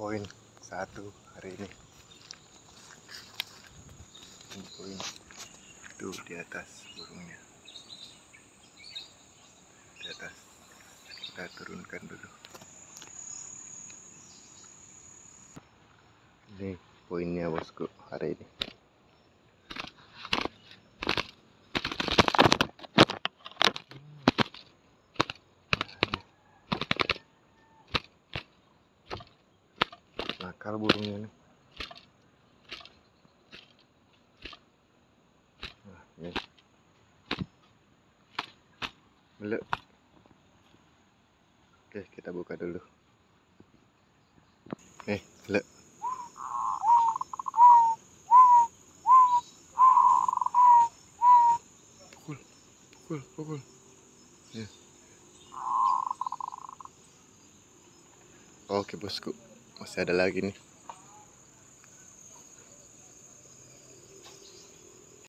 poin satu hari ini. Ini poin tuh di atas burungnya. Di atas. Kita turunkan dulu. Ini poinnya bosku hari ini nakal burungnya nih nah ini. Belum oke kita buka dulu. Eh belum pukul pukul pukul. Ya. oke bosku masih ada lagi nih